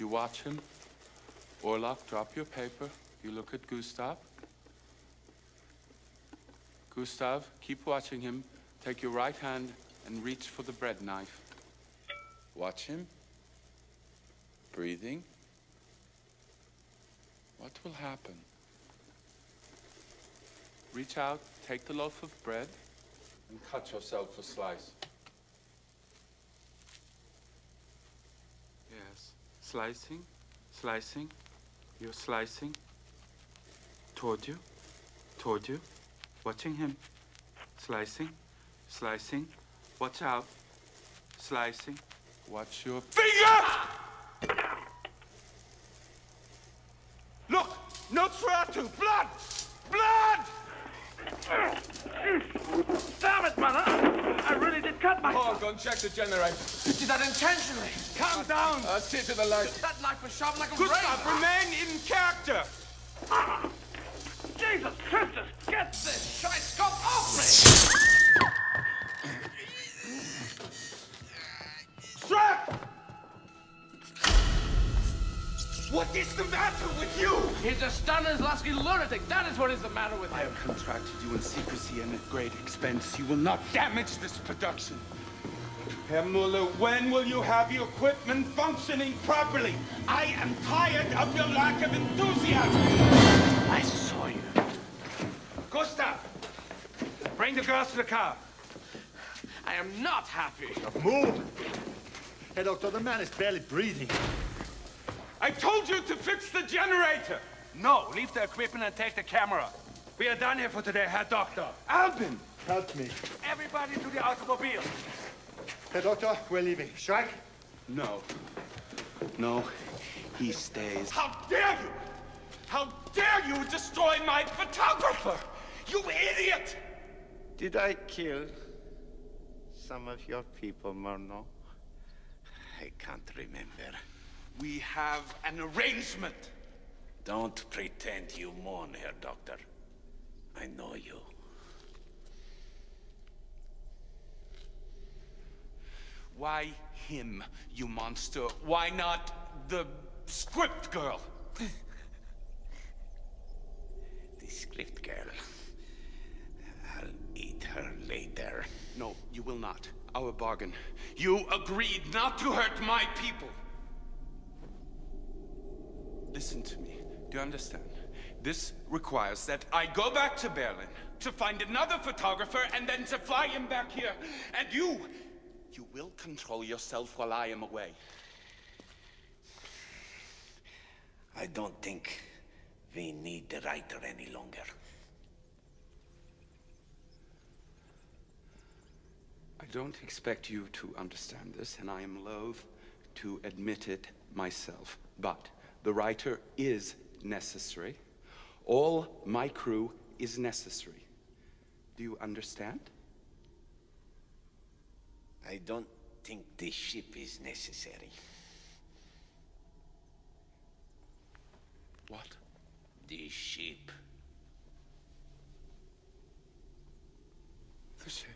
You watch him. Orlok, drop your paper. You look at Gustav. Gustav, keep watching him. Take your right hand and reach for the bread knife. Watch him. Breathing. What will happen? Reach out, take the loaf of bread, and cut yourself a slice. Yes. Slicing, slicing. You're slicing. Toward you, toward you. Watching him. Slicing, slicing. Watch out. Slicing. Watch your finger! Look! Nosferatu! Blood! Blood! Damn it, man! I, I really did cut myself. Oh, go and check the generator. You did that intentionally. Calm down! Uh, see to the light. That knife was sharp like a Gustav, razor. remain in character! Ah, Jesus Christus! Get this shite scum off me! What is the matter with you? He's a Stanislavski lunatic. That is what is the matter with I him. have contracted you in secrecy and at great expense. You will not damage this production. Herr Muller, when will you have your equipment functioning properly? I am tired of your lack of enthusiasm. I saw you. Gustav, bring the girls to the car. I am not happy. Move! Hey, Doctor, the man is barely breathing. I told you to fix the generator. No, leave the equipment and take the camera. We are done here for today, Herr Doctor. Albin! Help me. Everybody to the automobile. Herr Doctor, we're leaving. Strike? No. No, he stays. How dare you! How dare you destroy my photographer! You idiot! Did I kill some of your people, Murnau? I can't remember. We have an arrangement. Don't pretend you mourn, Herr Doctor. I know you. Why him, you monster? Why not the script girl? The script girl. I'll eat her later. No, you will not. Our bargain. You agreed not to hurt my people. Listen to me. Do you understand? This requires that I go back to Berlin to find another photographer and then to fly him back here. And you, you will control yourself while I am away. I don't think we need the writer any longer. I don't expect you to understand this, and I am loath to admit it myself. But the writer is necessary. All my crew is necessary. Do you understand? I don't think this ship is necessary. What? This ship. The ship.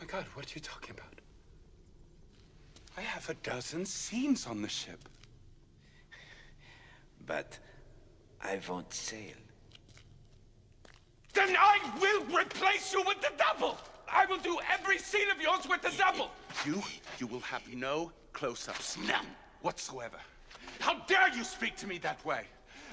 My God, what are you talking about? I have a dozen scenes on the ship. But I won't sail. Then I will replace you with the double! I will do every scene of yours with the double! You, you will have no close-ups, none whatsoever. How dare you speak to me that way?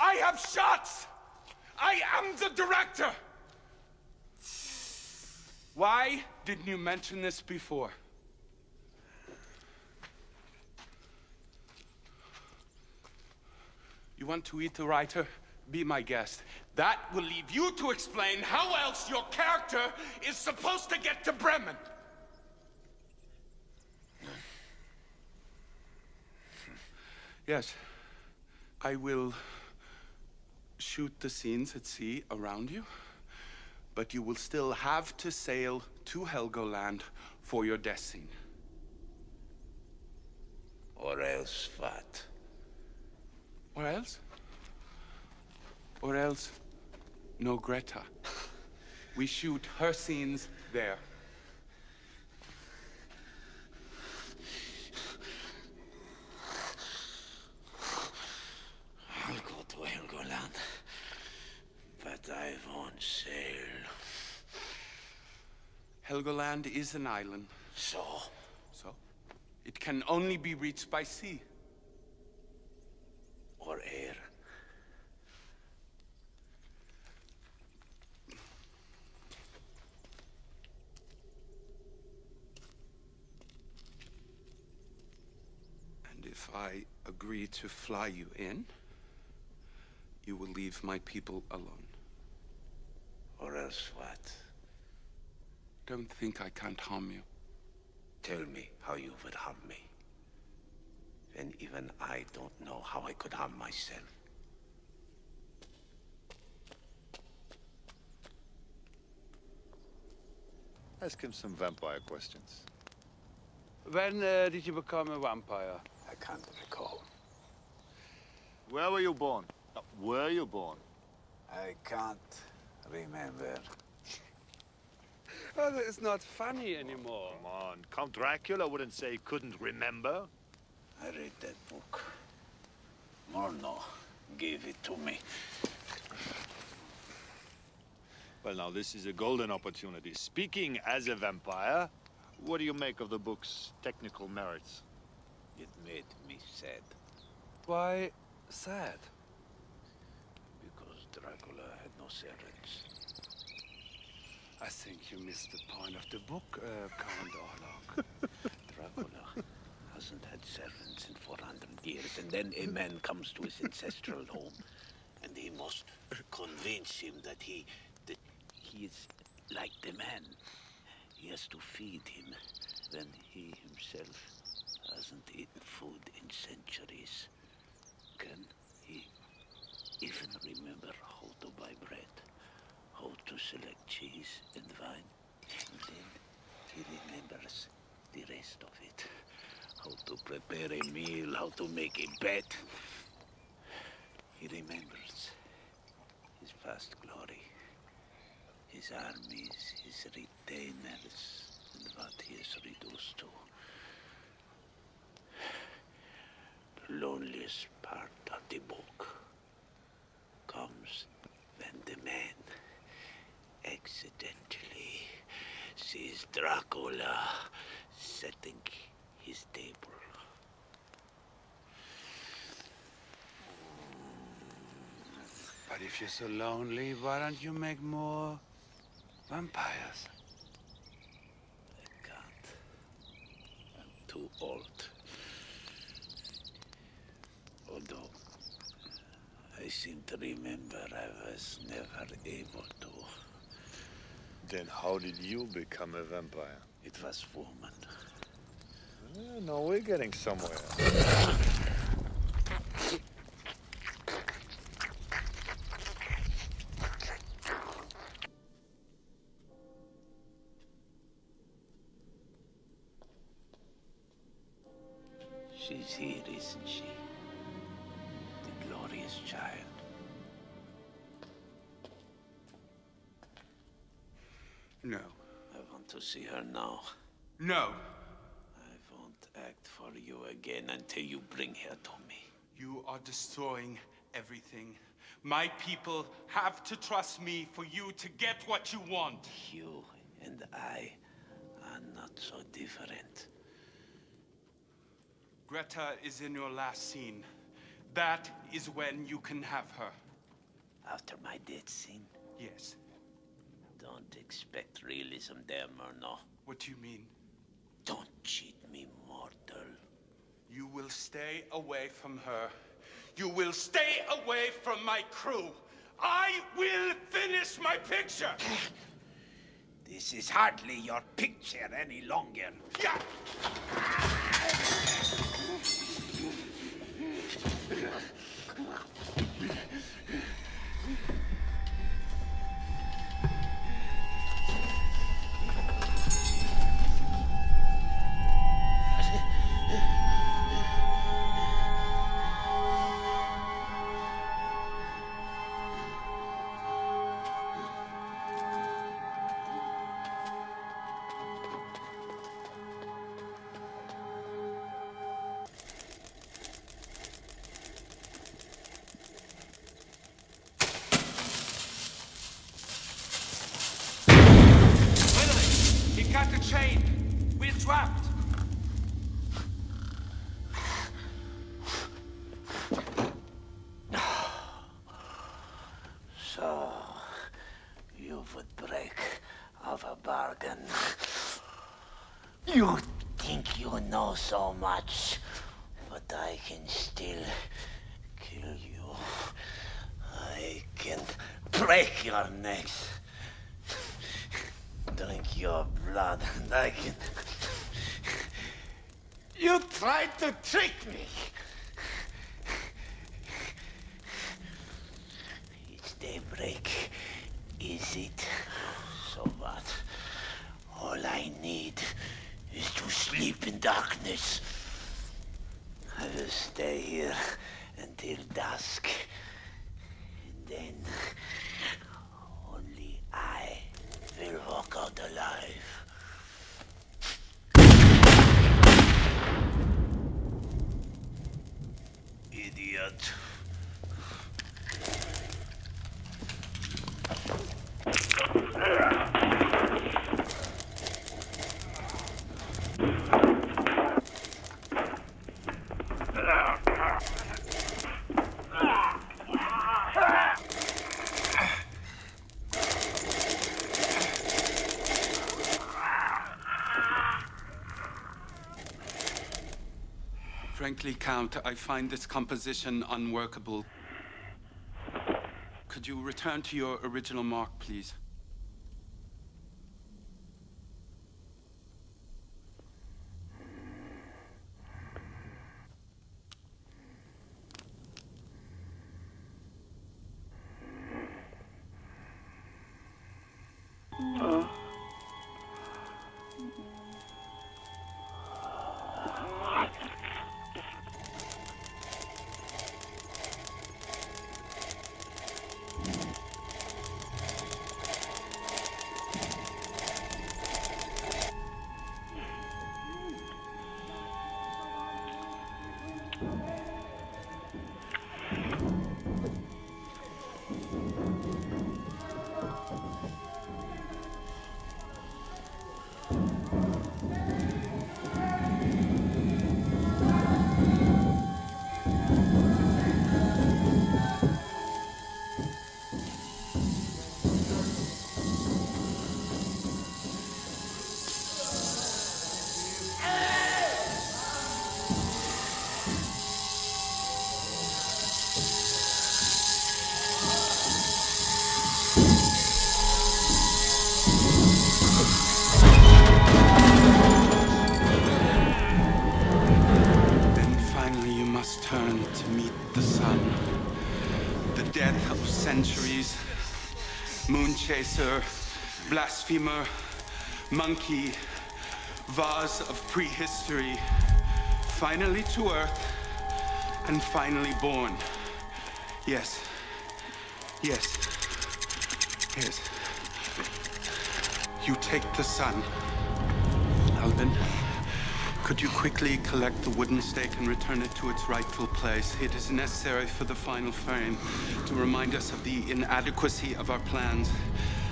I have shots! I am the director! Why didn't you mention this before? You want to eat the writer? Be my guest. That will leave you to explain how else your character is supposed to get to Bremen. Yes. I will shoot the scenes at sea around you, but you will still have to sail to Helgoland for your death scene. Or else what? Or else? Or else, no Greta. We shoot her scenes there. I'll go to Helgoland, but I won't sail. Helgoland is an island. So? So? It can only be reached by sea. If I agree to fly you in, you will leave my people alone. Or else what? Don't think I can't harm you. Tell me how you would harm me. When even I don't know how I could harm myself. Ask him some vampire questions. When uh, did you become a vampire? I can't recall. Where were you born? Uh, were you born? I can't remember. Oh, it's not funny anymore. Come on, Count Dracula wouldn't say he couldn't remember. I read that book. Murnau gave it to me. Well, now, this is a golden opportunity. Speaking as a vampire, what do you make of the book's technical merits? It made me sad Why sad? because Dracula had no servants. I think you missed the point of the book, uh, Count Orlok. Dracula hasn't had servants in 400 years, and then a man comes to his ancestral home, and he must convince him that he that he is like the man. He has to feed him when he himself hasn't eaten food in centuries. Can he even remember how to buy bread, how to select cheese and wine? And then he remembers the rest of it. How to prepare a meal, how to make a bed. He remembers his past glory, his armies, his retainers, and what he is reduced to. The loneliest part of the book comes when the man accidentally sees Dracula setting his table. But if you're so lonely, why don't you make more vampires? I can't. I'm too old. Although I seem to remember I was never able to. Then how did you become a vampire? It was woman. Eh, no, we're getting somewhere. She's here, isn't she? See her now. No. I won't act for you again until you bring her to me. You are destroying everything. My people have to trust me for you to get what you want. You and I are not so different. Greta is in your last scene. That is when you can have her. After my death scene, Yes don't expect realism, there, or. What do you mean? Don't cheat me, mortal. You will stay away from her. You will stay away from my crew. I will finish my picture! this is hardly your picture any longer. Yeah. You think you know so much, but I can still kill you. I can break your necks, drink your blood, and I can. You tried to trick me. It's daybreak, is it? So what? All I is to sleep in darkness. I will stay here until dusk. And then only I will walk out alive. Idiot. Count, I find this composition unworkable. Could you return to your original mark, please? Death of centuries. Moon chaser, blasphemer, monkey, vase of prehistory. Finally to earth and finally born. Yes. Yes. Yes. You take the sun. Albin. Could you quickly collect the wooden stake and return it to its rightful place? It is necessary for the final frame to remind us of the inadequacy of our plans,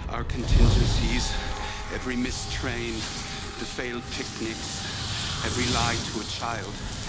our contingencies, every mistrain, the failed picnics, every lie to a child.